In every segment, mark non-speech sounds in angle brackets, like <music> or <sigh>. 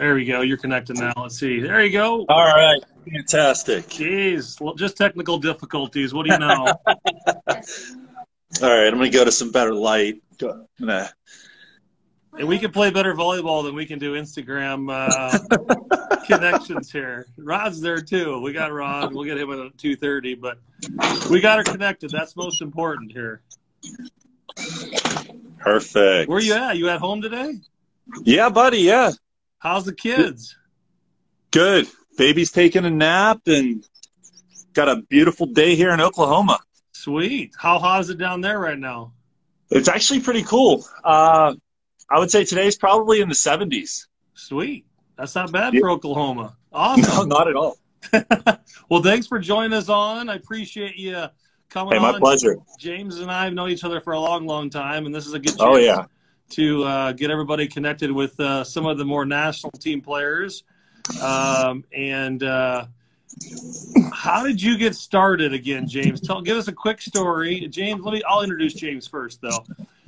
There we go. You're connected now. Let's see. There you go. All right. Fantastic. Jeez, just technical difficulties. What do you know? <laughs> <laughs> All right. I'm going to go to some better light. Go- and we can play better volleyball than we can do Instagram uh, <laughs> connections here. Rod's there too. We got Rod. We'll get him at two thirty, but we got her connected. That's most important here. Perfect. Where you at? You at home today? Yeah, buddy. Yeah. How's the kids? Good. Baby's taking a nap and got a beautiful day here in Oklahoma. Sweet. How hot is it down there right now? It's actually pretty cool. Uh, I would say today's probably in the 70s. Sweet. That's not bad Yeah. for Oklahoma. No, Awesome. not at all. <laughs> well, thanks for joining us on. I appreciate you coming on. Hey, my on. pleasure. James and I have known each other for a long, long time, and this is a good chance Oh, yeah. To uh, get everybody connected with uh, some of the more national team players. Um, and uh, how did you get started again, James? Tell, give us a quick story. James, let me. I'll introduce James first, though.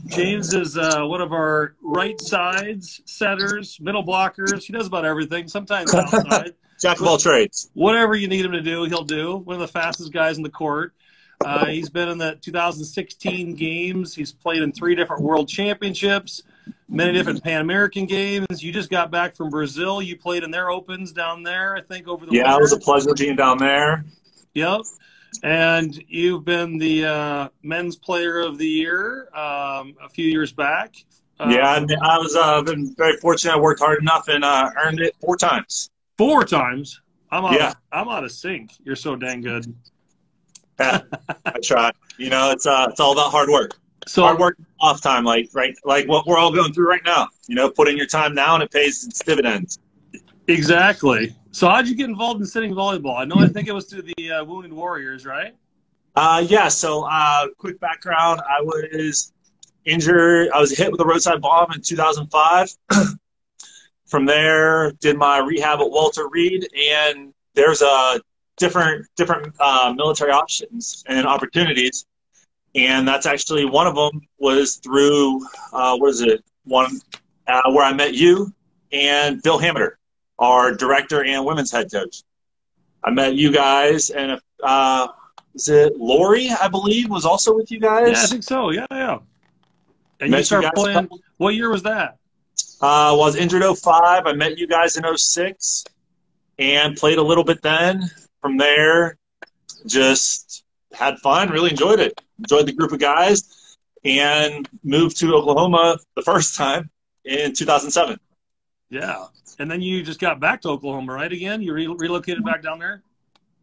James is uh, one of our right sides setters, middle blockers. He does about everything. Sometimes outside <laughs> Jack of all trades. whatever you need him to do, he'll do. One of the fastest guys in the court. Uh, he's been in the 2016 games. He's played in three different world championships, many different Pan American games. You just got back from Brazil. You played in their opens down there, I think, over the Yeah, winter. it was a pleasure being down there. Yep. And you've been the uh, men's player of the year um, a few years back. Uh, yeah, I was uh, been very fortunate. I worked hard enough and uh, earned it four times. four times. I'm out. Yeah. Of, I'm out of sync. You're so dang good. Yeah, I try. You know, it's uh, it's all about hard work. So hard work off time, like right, like what we're all going through right now. You know, put in your time now and it pays its dividends. Exactly. So how'd you get involved in sitting volleyball? I know I think it was through the uh, Wounded Warriors, right? Uh, yeah. So, uh, quick background: I was injured. I was hit with a roadside bomb in 2005. <clears throat> From there, did my rehab at Walter Reed, and there's a different different uh, military options and opportunities, and that's actually one of them was through uh, what is it one uh, where I met you and Bill Hamiter, our director and women's head coach. I met you guys, and uh, is it Lori? I believe was also with you guys. Yeah, I think so. Yeah, yeah. And Met you you started a playing. couple- What year was that? Uh, was injured 05. I met you guys in 06 and played a little bit then. From there, just had fun, really enjoyed it. Enjoyed the group of guys and moved to Oklahoma the first time in 2007. Yeah. And then you just got back to Oklahoma, right? Again, you re- relocated back down there.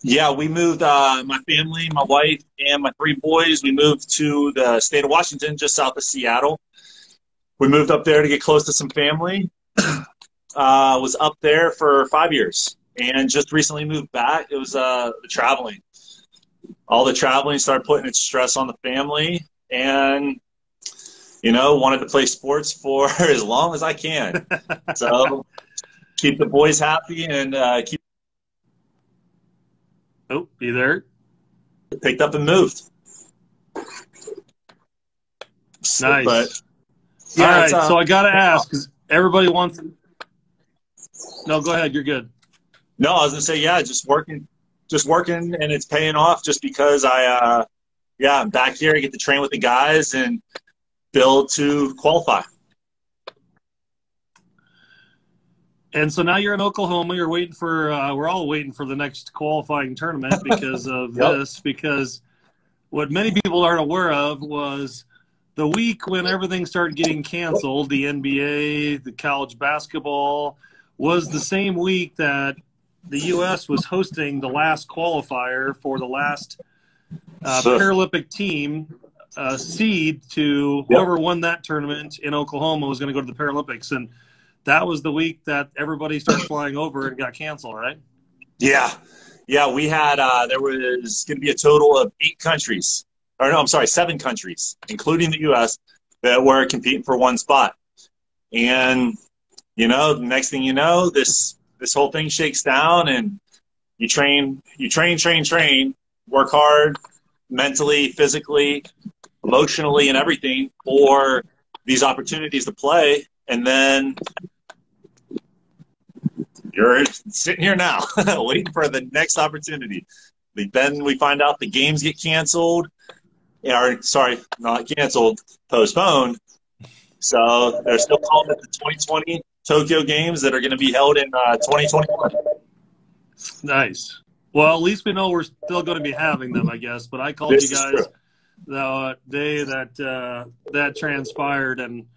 Yeah, we moved, uh, my family, my wife, and my three boys. We moved to the state of Washington, just south of Seattle. We moved up there to get close to some family. <clears throat> Uh, was up there for five years and just recently moved back. It was uh, the traveling. All the traveling started putting its stress on the family, and you know, wanted to play sports for <laughs> as long as I can. So <laughs> keep the boys happy and uh, keep Oh, you there? picked up and moved. Nice. But All right. uh, so I got to ask because everybody wants. No, go ahead. You're good. No, I was gonna say yeah, just working, just working, and it's paying off. Just because I, uh, yeah, I'm back here. I get to train with the guys and build to qualify. And so now you're in Oklahoma. You're waiting for. Uh, we're all waiting for the next qualifying tournament because <laughs> of Yep. this. Because what many people aren't aware of was the week when everything started getting canceled. The NBA, the college basketball, was the same week that the U.S. was hosting the last qualifier for the last uh, Paralympic team uh, seed to Yep. whoever won that tournament in Oklahoma was going to go to the Paralympics, and that was the week that everybody started flying over and got canceled, right? Yeah, yeah. We had uh, there was going to be a total of eight countries, or no, I'm sorry, seven countries, including the U.S. that were competing for one spot. And you know, the next thing you know, this this whole thing shakes down, and you train, you train, train, train, work hard, mentally, physically, emotionally, and everything for these opportunities to play, and then you're sitting here now, <laughs> waiting for the next opportunity. Then we find out the games get canceled, or sorry, not canceled, postponed. So they're still calling it the 2020 Tokyo Games that are going to be held in uh, 2021. Nice. Well, at least we know we're still going to be having them, I guess. But I called this you guys the day that uh, that transpired, and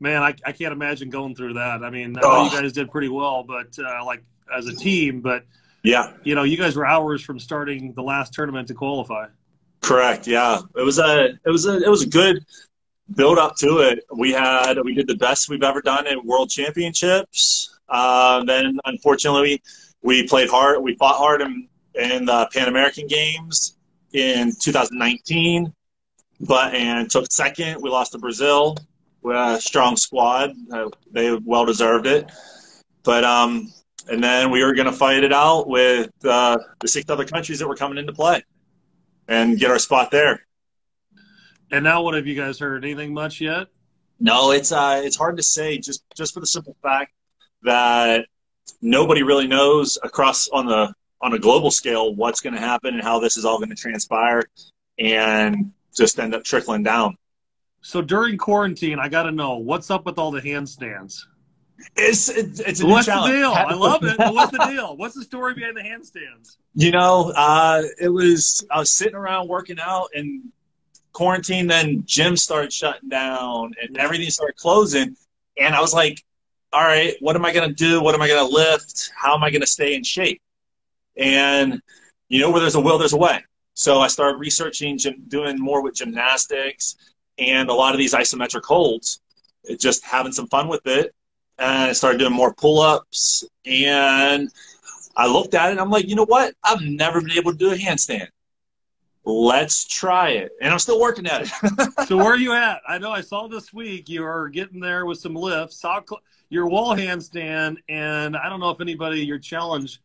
man, I, I can't imagine going through that. I mean, I know oh. you guys did pretty well, but uh, like as a team, but yeah, you know, you guys were hours from starting the last tournament to qualify. Correct. Yeah, it was a it was a it was a good build up to it. We had we did the best we've ever done in World Championships. Uh, then unfortunately, we played hard. We fought hard in in the Pan American Games in 2019, but and took second. We lost to Brazil. We're a strong squad. Uh, they well deserved it. But um, and then we were going to fight it out with uh, the six other countries that were coming into play, and get our spot there. And now, what have you guys heard? Anything much yet? No, it's uh, it's hard to say. Just just for the simple fact that nobody really knows across on the on a global scale what's going to happen and how this is all going to transpire, and just end up trickling down. So during quarantine, I got to know what's up with all the handstands. It's it's, it's a What's the deal? I love it. What's the deal? What's the story behind the handstands? You know, uh, it was I was sitting around working out and quarantine. Then gyms started shutting down and everything started closing, and I was like, "All right, what am I gonna do? What am I gonna lift? How am I gonna stay in shape?" And you know, where there's a will, there's a way. So I started researching, doing more with gymnastics and a lot of these isometric holds, just having some fun with it and I started doing more pull ups. And I looked at it I'm like, you know what? I've never been able to do a handstand. Let's try it. And I'm still working at it. <laughs> so, where are you at? I know I saw this week you are getting there with some lifts, saw your wall handstand, and I don't know if anybody, your challenge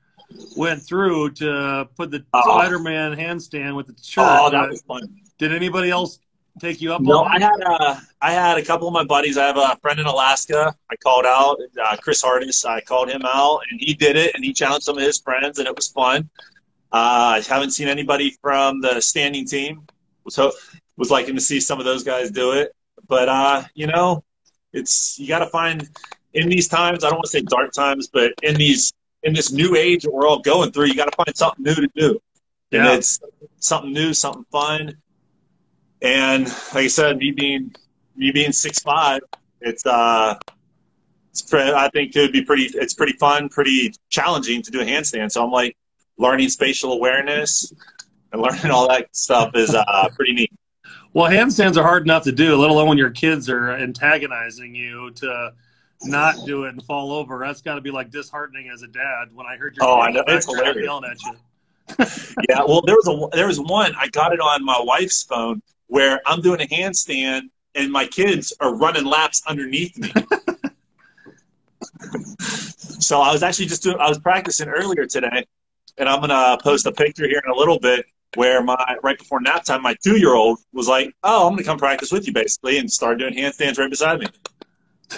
went through to put the oh. Spider Man handstand with the shirt. Oh, that was fun. Did anybody else take you up? No, I had uh, I had a couple of my buddies. I have a friend in Alaska. I called out uh, Chris Hardis. I called him out, and he did it, and he challenged some of his friends, and it was fun. Uh, I haven't seen anybody from the standing team. So was liking to see some of those guys do it, but uh, you know, it's you got to find in these times. I don't want to say dark times, but in these in this new age that we're all going through, you got to find something new to do. And yeah. it's something new, something fun and like I said, me being me being six five, it's uh, it's I think it would be pretty. It's pretty fun, pretty challenging to do a handstand. So I'm like learning spatial awareness and learning all that stuff is uh, pretty neat. Well, handstands are hard enough to do, let alone when your kids are antagonizing you to not do it and fall over. That's got to be like disheartening as a dad. When I heard your oh, I know it's hilarious. yelling at you. <laughs> yeah, well, there was a there was one I got it on my wife's phone where I'm doing a handstand and my kids are running laps underneath me. <laughs> so I was actually just doing, I was practicing earlier today, and I'm gonna post a picture here in a little bit where my right before nap time, my two year old was like, "Oh, I'm gonna come practice with you," basically, and started doing handstands right beside me.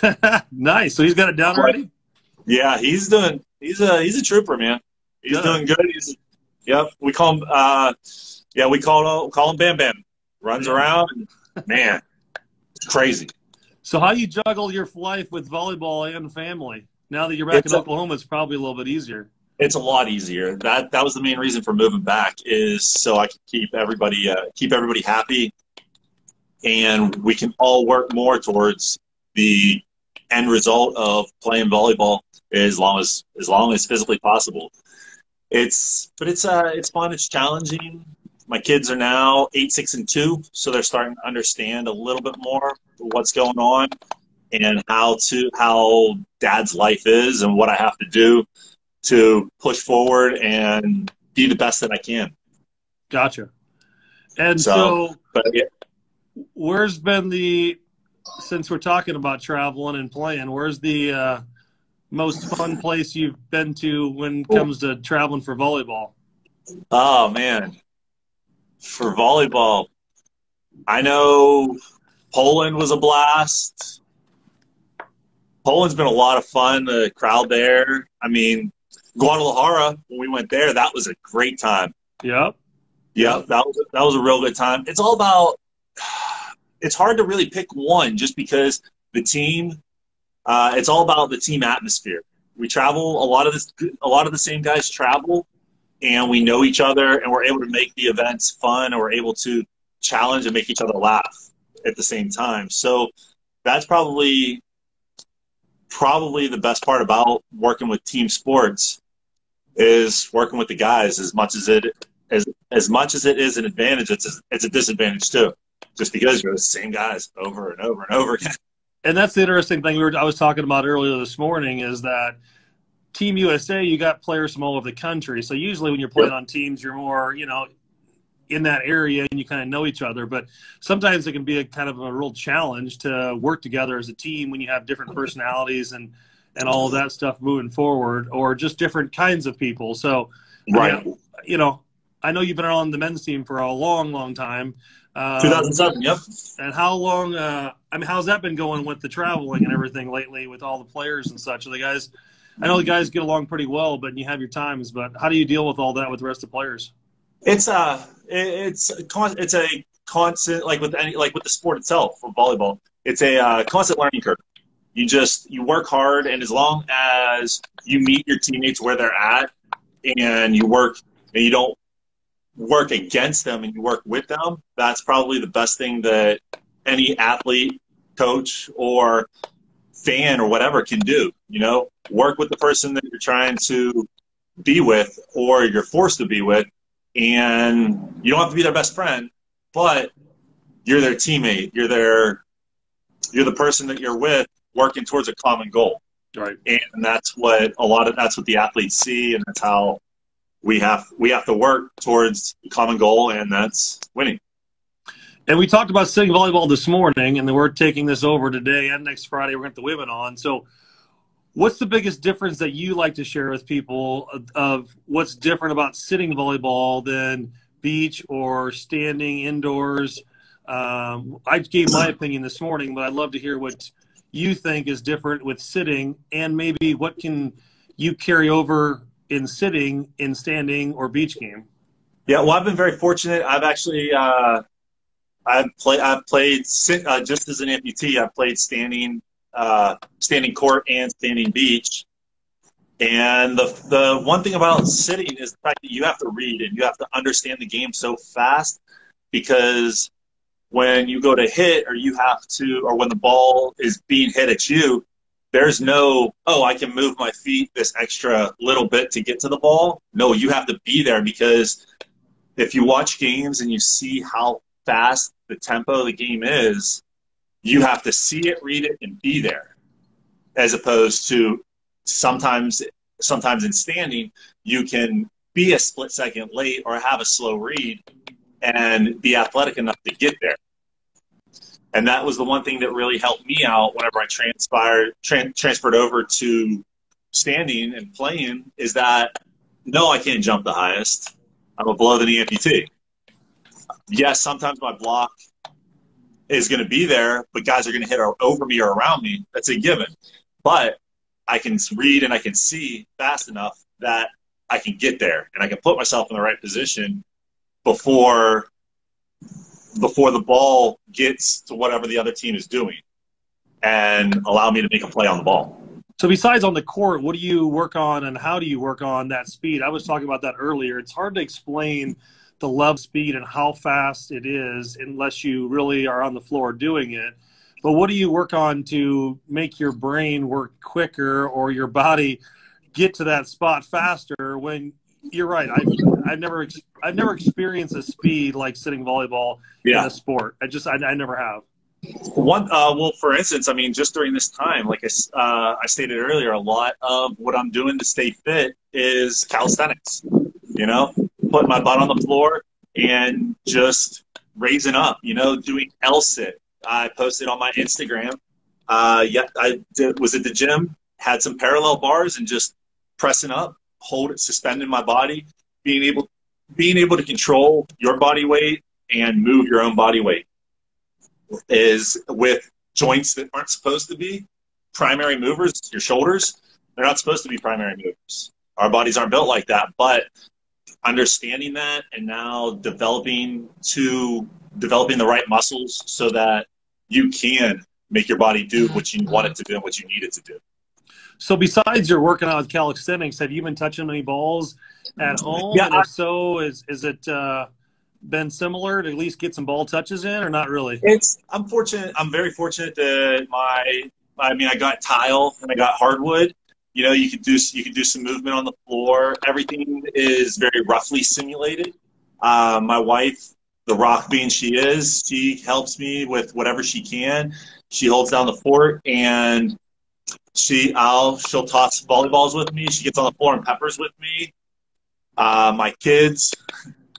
<laughs> nice. So he's got it down already. Yeah, he's doing. He's a he's a trooper, man. He's doing good. He's, yep. We call him. Uh, yeah, we call call him Bam Bam runs around. Man, it's crazy. So how you juggle your life with volleyball and family? Now that you're back it's in a, Oklahoma, it's probably a little bit easier. It's a lot easier. That that was the main reason for moving back is so I can keep everybody uh, keep everybody happy, and we can all work more towards the end result of playing volleyball as long as as long as physically possible. It's but it's uh it's fun. It's challenging my kids are now eight, six, and two, so they're starting to understand a little bit more what's going on and how to how dad's life is and what I have to do to push forward and be the best that I can. Gotcha. And so, so but, yeah. where's been the since we're talking about traveling and playing, where's the uh, most fun place you've been to when it comes to traveling for volleyball? Oh man, for volleyball, I know Poland was a blast. Poland's been a lot of fun. The crowd there. I mean, Guadalajara, when we went there, that was a great time. Yep. Yep, that was that was a real good time. It's all about. It's hard to really pick one, just because the team. Uh, it's all about the team atmosphere. We travel a lot of this. A lot of the same guys travel, and we know each other, and we're able to make the events fun, and we're able to challenge and make each other laugh at the same time. So that's probably probably the best part about working with team sports is working with the guys as much as it as as much as it is an advantage it's a, it's a disadvantage too. Just because you're the same guys over and over and over again. And that's the interesting thing we were i was talking about earlier this morning is that team usa you got players from all over the country. So usually when you're playing yep. on teams you're more you know in that area and you kind of know each other. But sometimes it can be a kind of a real challenge to work together as a team when you have different personalities and and all that stuff moving forward, or just different kinds of people. So, right, you know, I know you've been on the men's team for a long, long time. Um, 2007, yep. And how long? Uh, I mean, how's that been going with the traveling and everything lately, with all the players and such? Are the guys? I know the guys get along pretty well, but you have your times. But how do you deal with all that with the rest of the players? It's a it's a it's a constant like with any like with the sport itself for volleyball. It's a uh, constant learning curve. You just you work hard, and as long as you meet your teammates where they're at, and you work and you don't work against them and you work with them, that's probably the best thing that any athlete, coach, or fan or whatever can do. You know, work with the person that you're trying to be with or you're forced to be with and you don't have to be their best friend, but you're their teammate. You're their you're the person that you're with working towards a common goal. Right. And that's what a lot of that's what the athletes see and that's how we have we have to work towards a common goal and that's winning. And we talked about sitting volleyball this morning and then we're taking this over today and next Friday we're going to have the women on. So What's the biggest difference that you like to share with people of, of what's different about sitting volleyball than beach or standing indoors? Um, I gave my opinion this morning, but I'd love to hear what you think is different with sitting, and maybe what can you carry over in sitting, in standing, or beach game. Yeah, well, I've been very fortunate. I've actually uh, I've played I've played uh, just as an amputee. I've played standing uh, standing court and standing beach. And the the one thing about sitting is the fact that you have to read and you have to understand the game so fast because when you go to hit or you have to or when the ball is being hit at you, there's no oh I can move my feet this extra little bit to get to the ball. No, you have to be there because if you watch games and you see how fast the tempo of the game is, you have to see it, read it, and be there, as opposed to sometimes sometimes in standing you can be a split second late or have a slow read and be athletic enough to get there. And that was the one thing that really helped me out whenever I transpired tra- transferred over to standing and playing is that no, I can't jump the highest. I'm a below the knee amputee. Yes, sometimes my block is going to be there, but guys are going to hit over me or around me. That's a given. But I can read and I can see fast enough that I can get there and I can put myself in the right position before before the ball gets to whatever the other team is doing and allow me to make a play on the ball. So besides on the court, what do you work on and how do you work on that speed? I was talking about that earlier. It's hard to explain – the love speed and how fast it is unless you really are on the floor doing it. But what do you work on to make your brain work quicker or your body get to that spot faster when you're right. I've, I've never I've never experienced a speed like sitting volleyball yeah. in a sport. I just I, I never have. One uh, well, for instance, I mean, just during this time, like I, uh, I stated earlier, a lot of what I'm doing to stay fit is calisthenics. You know, putting my butt on the floor and just raising up, you know, doing L sit. I posted on my Instagram. Uh, yeah, I did, was at the gym, had some parallel bars and just pressing up, hold it, suspending my body, being able, being able to control your body weight and move your own body weight is with joints that aren't supposed to be primary movers, your shoulders, they're not supposed to be primary movers. our bodies aren't built like that. But understanding that and now developing to developing the right muscles so that you can make your body do what you want it to do and what you need it to do. So besides your working out with calisthenics, have you been touching any balls at home? Yeah, and if so, is is it uh, been similar to at least get some ball touches in, or not really? It's I'm fortunate. I'm very fortunate that my I mean I got tile and I got hardwood. You know, you can do you can do some movement on the floor. Everything is very roughly simulated. Uh, my wife, the rock being she is, she helps me with whatever she can. She holds down the fort and she, I'll, she'll toss volleyballs with me. She gets on the floor and peppers with me. Uh, my kids,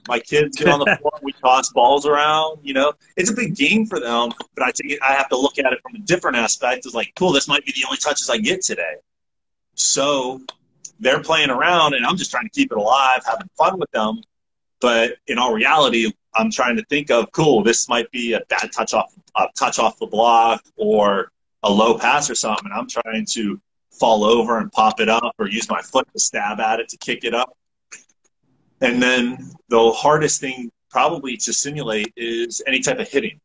my kids get on the floor. we toss balls around. You know, it's a big game for them. But I take it, I have to look at it from a different aspect. It's like, cool, this might be the only touches I get today. So they're playing around, and I'm just trying to keep it alive, having fun with them. But in all reality, I'm trying to think of, cool, this might be a bad touch off, a touch off the block, or a low pass or something, and I'm trying to fall over and pop it up or use my foot to stab at it to kick it up. And then the hardest thing probably to simulate is any type of hitting,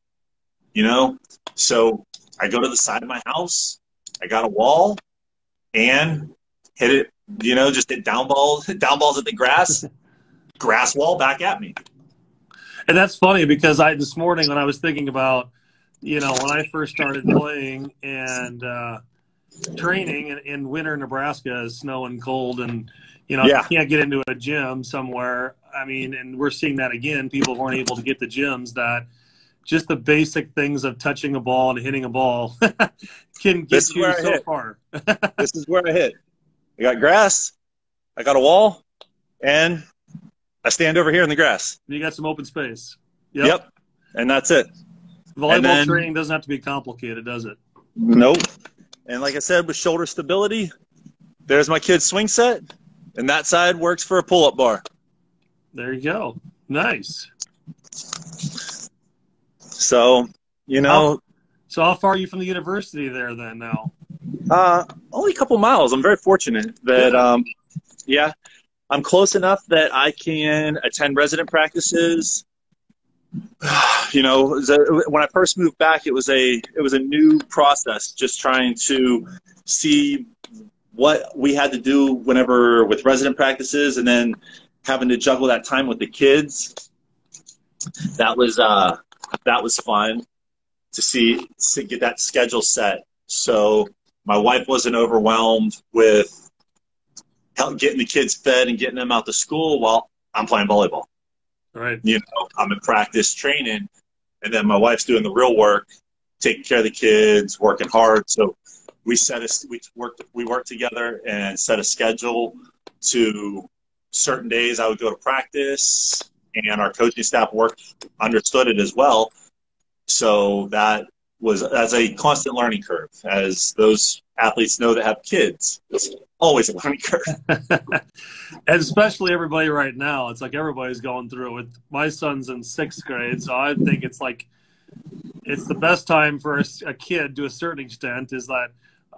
you know? So I go to the side of my house, I got a wall, and hit it, you know, just hit down balls, down balls at the grass, <laughs> grass wall back at me. And that's funny because I this morning when I was thinking about you know, when I first started playing and uh, training in, in, winter Nebraska is snow and cold, and you know, yeah. you can't get into a gym somewhere. I mean, and we're seeing that again. People weren't able to get the gyms that just the basic things of touching a ball and hitting a ball <laughs> can get you so hit. far. <laughs> this is where I hit. I got grass, I got a wall, and I stand over here in the grass. You got some open space. Yep. yep. And that's it. Volleyball then, training doesn't have to be complicated, does it? Nope. And like I said, with shoulder stability, there's my kid's swing set, and that side works for a pull up bar. There you go. Nice. So, you know. So, how far are you from the university there then now? Uh, only a couple miles. I'm very fortunate that, um, yeah, I'm close enough that I can attend resident practices <sighs> you know, when I first moved back, it was a it was a new process, just trying to see what we had to do whenever with resident practices, and then having to juggle that time with the kids. That was uh, that was fun to see to get that schedule set. So my wife wasn't overwhelmed with getting the kids fed and getting them out to school while I'm playing volleyball. Right. You know, I'm in practice training, and then my wife's doing the real work, taking care of the kids, working hard. So we set a we worked we worked together and set a schedule to certain days I would go to practice, and our coaching staff worked understood it as well. So that was as a constant learning curve, as those athletes know that have kids. It's always a learning curve. and <laughs> especially everybody right now, it's like everybody's going through it. With My son's in sixth grade, so I think it's like it's the best time for a, a kid to a certain extent is that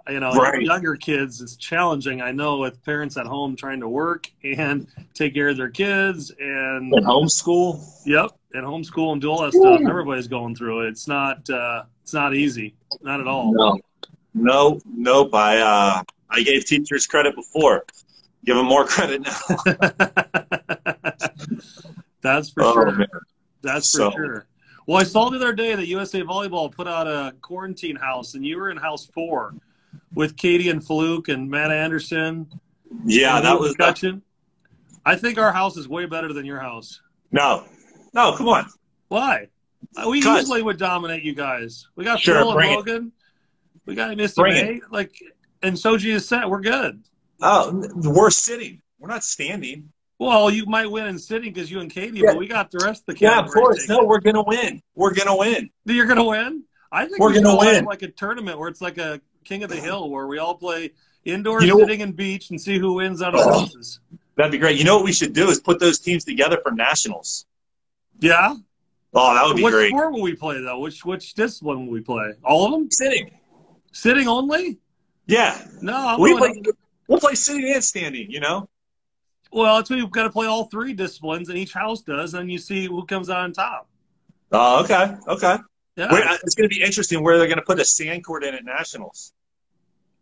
you know right. younger kids it's challenging i know with parents at home trying to work and take care of their kids and, and homeschool yep and homeschool and do all that stuff everybody's going through it it's not uh it's not easy not at all no no nope i uh I gave teachers credit before. Give them more <laughs> credit now. <laughs> That's for oh, sure. Man. That's for so. sure. Well, I saw the other day that USA Volleyball put out a quarantine house, and you were in house four with Katie and Fluke and Matt Anderson. Yeah, that was discussion. I think our house is way better than your house. No, no, come on. Why? Uh, we usually would dominate you guys. We got sure, Phil and Logan. It. We got Mr. Bring May. It. Like and Soji is set. We're good. Oh, we're sitting. We're not standing. Well, you might win in sitting because you and Katie, yeah. but we got the rest of the Yeah, of course. No, we're gonna win. We're gonna win. You're gonna win. I think we're we gonna win. Like a tournament where it's like a King of the Hill, where we all play indoor you know, sitting and beach and see who wins out of the houses. That'd be great. You know what we should do is put those teams together for nationals. Yeah. Oh, that would be what great. What sport will we play though? Which which discipline will we play? All of them? Sitting. Sitting only? Yeah. No, we play, we'll play sitting and standing. You know. Well, that's what you've got to play all three disciplines, and each house does, and you see who comes out on top. Oh, okay, okay. Yeah. Where, uh, it's going to be interesting where they're going to put a sand court in at nationals.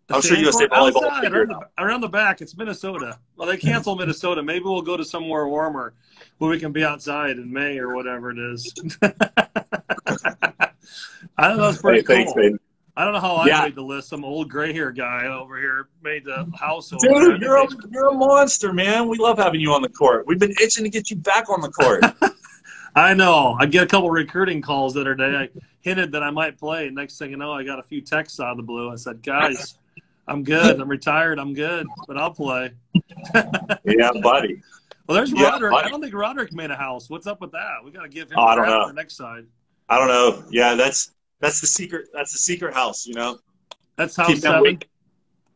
I'm sure USA volleyball will outside, figure around the, around the back. It's Minnesota. Well, they canceled Minnesota. Maybe we'll go to somewhere warmer where we can be outside in May or whatever it is. <laughs> I don't know. It's pretty Hey, thanks, cool. baby. I don't know how I Yeah. made the list. Some old gray hair guy over here made the house. over Dude, think you're a, you're a monster, man. We love having you on the court. We've been itching to get you back on the court. <laughs> I know. I get a couple recruiting calls the other day. I hinted that I might play. Next thing you know, I got a few texts out of the blue. I said, "Guys, I'm good. I'm retired. I'm good, but I'll play." <laughs> yeah, buddy. Well, there's Yeah, Roderick. buddy. I don't think Roderick made a house. What's up with that? We got to give him Oh, I don't know. the next side. I don't know. Yeah, that's that's the secret. That's the secret house. You know. That's house Keep seven.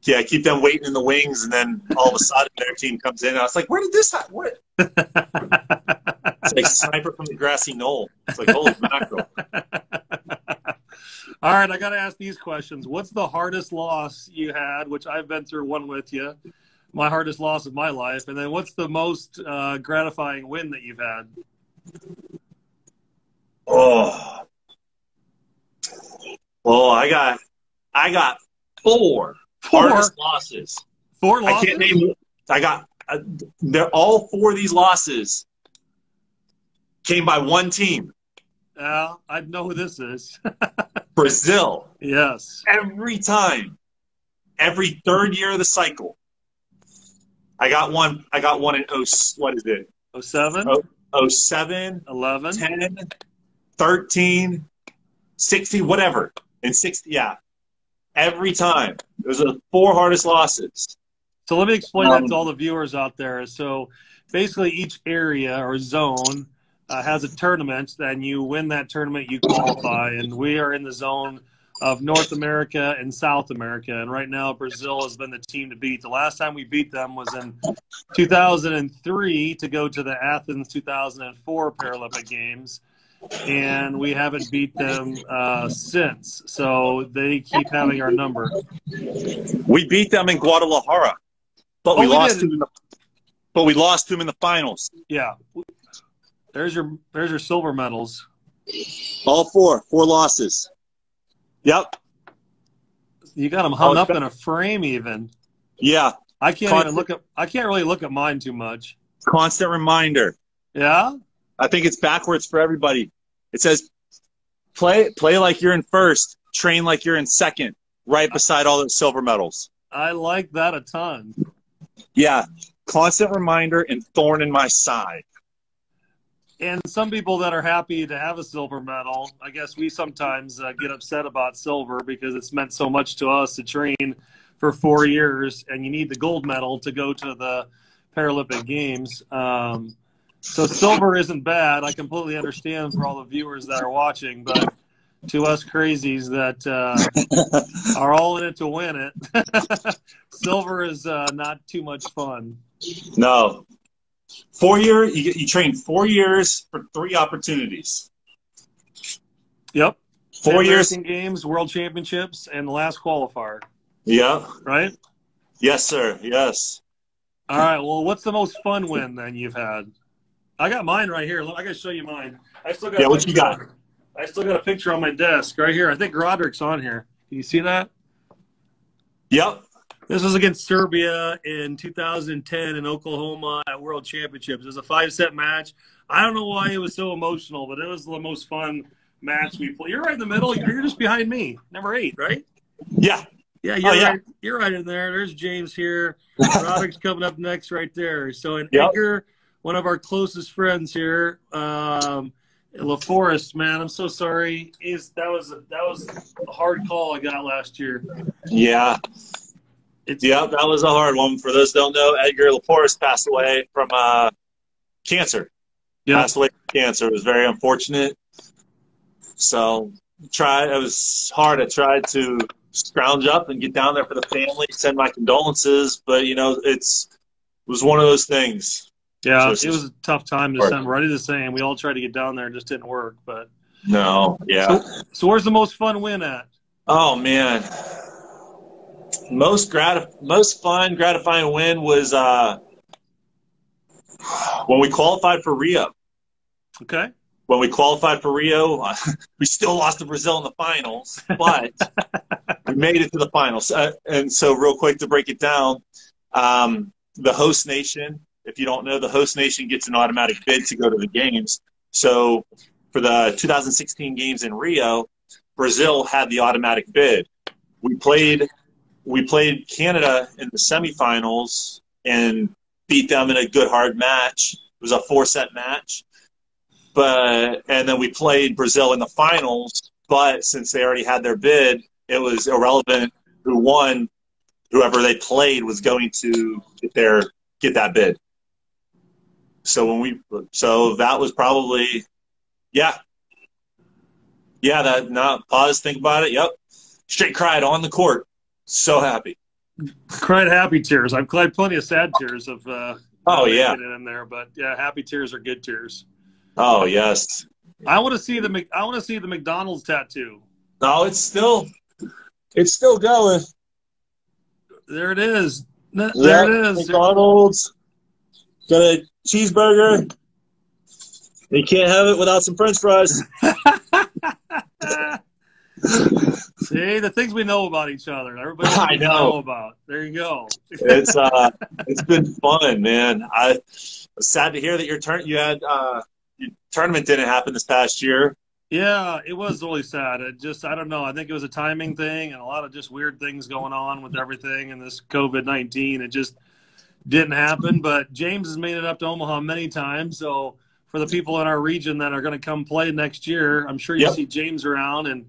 Yeah, keep them waiting in the wings, and then all of a sudden their team comes in. And I was like, "Where did this happen? What?" <laughs> It's like sniper from the grassy knoll. It's like holy mackerel. <laughs> All right, I got to ask these questions. What's the hardest loss you had? Which I've been through one with you. My hardest loss of my life, and then what's the most uh, gratifying win that you've had? Oh, well, I got, I got four, Four, hardest losses. four I can't name. I got. Uh, they're all four of these losses came by one team, Yeah, I know who this is. <laughs> Brazil. yes. Every time, every third year of the cycle, I got one. I got one in oh, what is it? 07, Oh. 07, 11. 10, 13, 60, whatever. And 60, yeah. Every time. Those are the four hardest losses. So let me explain that Um, to all the viewers out there. So basically, each area or zone uh, has a tournament, and you win that tournament, you qualify. And we are in the zone of North America and South America. And right now, Brazil has been the team to beat. The last time we beat them was in 2003 to go to the Athens 2004 Paralympic Games. And we haven't beat them uh, since. So they keep having our number. We beat them in Guadalajara, but we, Oh, we lost did. them in the, but we lost to them in the finals. Yeah. There's your there's your silver medals. All four, four losses. Yep. You got them hung Oh, up in a frame even. Yeah. I can't Con- even look at I can't really look at mine too much. Constant reminder. Yeah? I think it's backwards for everybody. It says play play like you're in first, train like you're in second, right beside all those silver medals. I like that a ton. Yeah. Constant reminder and thorn in my side. And some people that are happy to have a silver medal, I guess we sometimes uh, get upset about silver because it's meant so much to us to train for four years, and you need the gold medal to go to the Paralympic Games. Um, so silver isn't bad. I completely understand for all the viewers that are watching, but to us crazies that uh, are all in it to win it, <laughs> silver is uh, not too much fun. No. Four year you, you train four years for three opportunities. Yep. Four years. in Games, World Championships, and the last qualifier, Yeah. right? Yes, sir. Yes. All right. Well, what's the most fun win then you've had? I got mine right here. Look, I gotta show you mine. I still got. Yeah, what you got? on- I still got a picture on my desk right here. I think Roderick's on here. Can you see that? Yep. This was against Serbia in 2010 in Oklahoma at World Championships. It was a five-set match. I don't know why it was so emotional, but it was the most fun match we played. You're right in the middle. You're just behind me, number eight, right? Yeah. Yeah, you're Oh, yeah. right. You're right in there. There's James here. <laughs> Roderick's coming up next, right there. So, and Yep. Edgar, one of our closest friends here, um, LaForest, man, I'm so sorry. Is that was a, that was a hard call I got last year. Yeah. It's Yeah. That was a hard one. For those don't know, Edgar Laporte passed away from uh, cancer. yeah, Passed away from cancer. It was very unfortunate. So try. It was hard. I tried to scrounge up and get down there for the family, send my condolences, but you know, it's it was one of those things. yeah. so It was a tough time to Hard. send. Ready the same. We all tried to get down there, it just didn't work. But No. Yeah. so, where's the most fun win at? Oh man, most gratif- most fun, gratifying win was uh, When we qualified for Rio, Okay. when we qualified for Rio, uh, <laughs> we still lost to Brazil in the finals, but <laughs> we made it to the finals. Uh, and so, real quick to break it down, um, the host nation, if you don't know, the host nation gets an automatic bid to go to the games. So, for the 2016 games in Rio, Brazil had the automatic bid. We played, we played Canada in the semifinals and beat them in a good hard match. It was a four set match but and then we played Brazil in the finals. But since they already had their bid, it was irrelevant who won. Whoever they played was going to get their get that bid. So when we so that was probably yeah yeah that not pause think about it yep straight cried on the court so happy Cried happy tears. I've cried plenty of sad tears of. Uh, Oh, yeah. it in there, but yeah, happy tears are good tears. oh yes I want to see the I want to see the McDonald's tattoo. no it's still it's still going There it is. There Yeah, it is. McDonald's got a cheeseburger. You can't have it without some French fries. <laughs> See the things we know about each other. Everybody <laughs> I to know. about. There you go. <laughs> It's uh, it's been fun, man. I was sad to hear that your turn you had uh, your tournament didn't happen this past year. Yeah, it was really sad. It just I don't know. I think it was a timing thing and a lot of just weird things going on with everything and this COVID nineteen. It just didn't happen. But James has made it up to Omaha many times. So for the people in our region that are going to come play next year, I'm sure you Yep. see James around and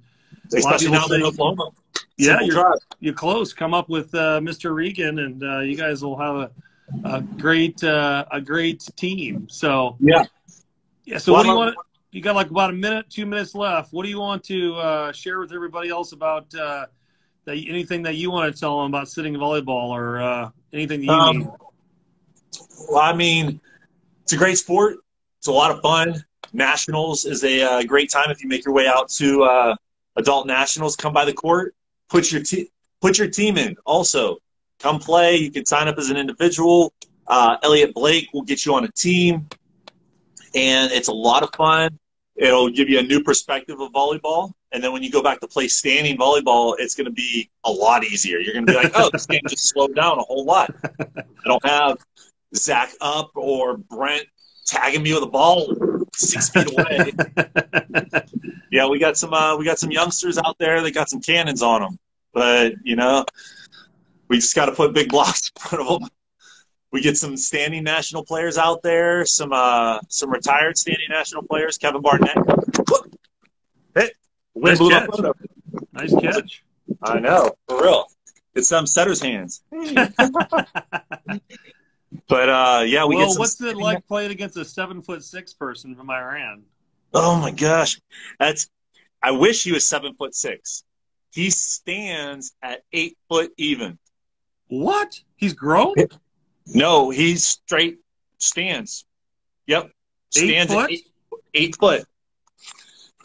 Especially now people in Oklahoma. yeah, you're you're close. Come up with uh, Mr. Regan, and uh, you guys will have a, a great uh, a great team. So Yeah. yeah. So Well, what do you want? You got like about a minute, two minutes left. What do you want to uh, share with everybody else about uh, that? Anything that you want to tell them about sitting volleyball, or uh, anything that you Um, need? Well, I mean, it's a great sport. It's a lot of fun. Nationals is a uh, great time if you make your way out to uh, adult nationals. Come by the court, put your te- put your team in. Also, come play. You can sign up as an individual. Uh, Elliot Blake will get you on a team, and it's a lot of fun. It'll give you a new perspective of volleyball. And then when you go back to play standing volleyball, it's going to be a lot easier. You're going to be like, oh, this game just slowed down a whole lot. I don't have Zach up or Brent tagging me with a ball six feet away. <laughs> yeah, we got some uh, we got some youngsters out there that got some cannons on them, but you know, we just got to put big <laughs> blocks in front of them. We get some standing national players out there, some uh, some retired standing national players. Kevin Barnett. Hit. Nice catch. up. nice catch. I know, for real. It's some setter's hands. <laughs> But uh, yeah, we get well, some. what's it like playing against a seven foot six person from Iran? Oh my gosh, that's. I wish he was seven foot six. He stands at eight foot even. What? He's grown. No, he's straight stands. Yep, Eight stands foot? at eight, eight foot.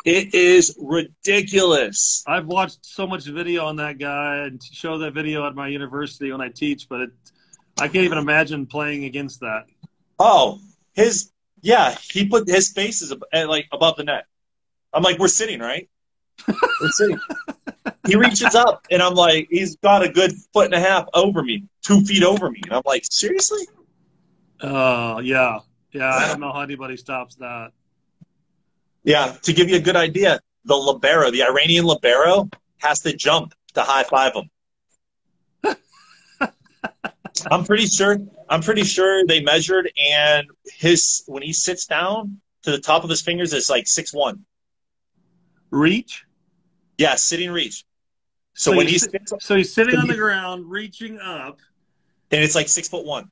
It is ridiculous. I've watched so much video on that guy and show that video at my university when I teach, but it, I can't even imagine playing against that. Oh, his yeah, he put his face is eh, like above the net. I'm like, we're sitting right. <laughs> We're sitting. he reaches up, and I'm like, he's got a good foot and a half over me, two feet over me, and I'm like, seriously? Uh, yeah, yeah. I don't know how anybody stops that. Yeah. To give you a good idea, the libero, the Iranian libero, has to jump to high five him. I'm pretty sure. I'm pretty sure they measured, and his when he sits down to the top of his fingers, it's like six one. Reach. Yeah, sitting reach. So, So when you he sit- sits, So he's sitting on the <laughs> ground, reaching up, and it's like six foot one.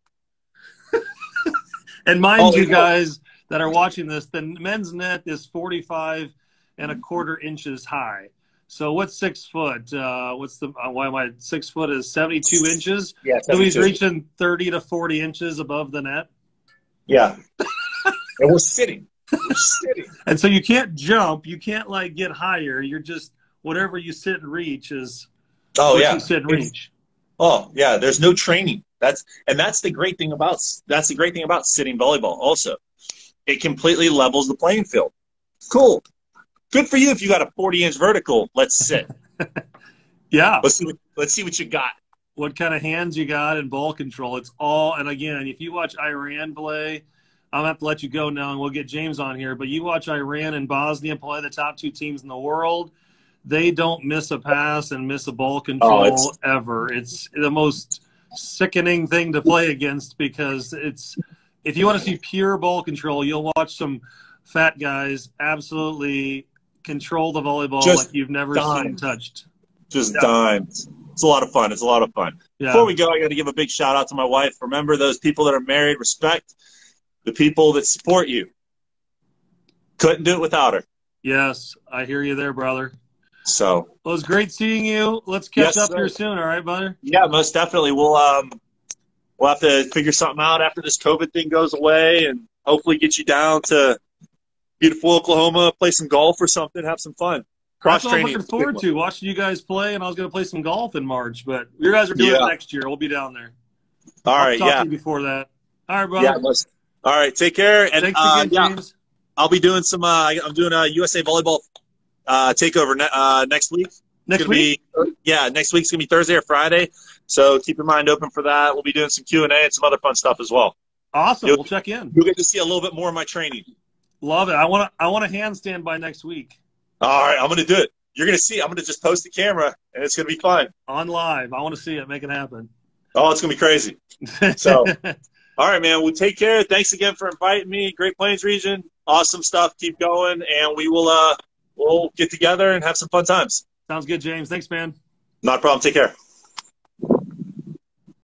<laughs> and mind Oh, you, guys that are watching this, the men's net is forty-five and a quarter inches high. So what's six foot? Uh, what's the? Uh, why am I six foot? Is seventy-two inches. Yeah, So he's reaching thirty to forty inches above the net. Yeah, <laughs> and we're sitting. We're sitting. And so you can't jump. You can't like get higher. You're just whatever you sit and reach is Oh yeah. you sit and reach. Oh yeah. There's no training. That's and that's the great thing about that's the great thing about sitting volleyball. Also, it completely levels the playing field. Cool. Good for you if you got a 40 inch vertical. Let's sit. <laughs> yeah. Let's see. What, let's see what you got. What kind of hands you got and ball control? It's all. And again, if you watch Iran play, I'm gonna have to let you go now, and we'll get James on here. But you watch Iran and Bosnia play, the top two teams in the world. They don't miss a pass and miss a ball control oh, it's... ever. It's the most sickening thing to play against because it's if you want to see pure ball control, you'll watch some fat guys absolutely control the volleyball Just like you've never dimes. seen touched. Just yeah. dimes. It's a lot of fun. It's a lot of fun. Yeah. Before we go, I got to give a big shout out to my wife. Remember those people that are married, respect the people that support you. Couldn't do it without her. Yes, I hear you there, brother. So well, it was great seeing you. Let's catch yes, up sir. here soon. All right, brother. Yeah, most definitely. We'll um, we'll have to figure something out after this COVID thing goes away, and hopefully get you down to beautiful Oklahoma, play some golf or something, have some fun. Cross training. I'm looking forward to watching you guys play, and I was going to play some golf in March, but you guys are doing yeah. it next year. We'll be down there. All right, yeah. before that. All right, brother. Yeah, all right, take care. And Thanks uh, again, yeah, James. I'll be doing some. Uh, I'm doing a USA volleyball uh, takeover ne- uh, next week. Next week. Be, yeah, next week's gonna be Thursday or Friday. So keep your mind open for that. We'll be doing some Q and A and some other fun stuff as well. Awesome. You'll, we'll check in. You'll get to see a little bit more of my training. Love it. I want to. I want a handstand by next week. All right, I'm gonna do it. You're gonna see. I'm gonna just post the camera, and it's gonna be fun. On live. I want to see it. Make it happen. Oh, it's gonna be crazy. <laughs> So. All right, man. We well, take care. Thanks again for inviting me. Great Plains region. Awesome stuff. Keep going, and we will uh we'll get together and have some fun times. Sounds good, James. Thanks, man. Not a problem. Take care.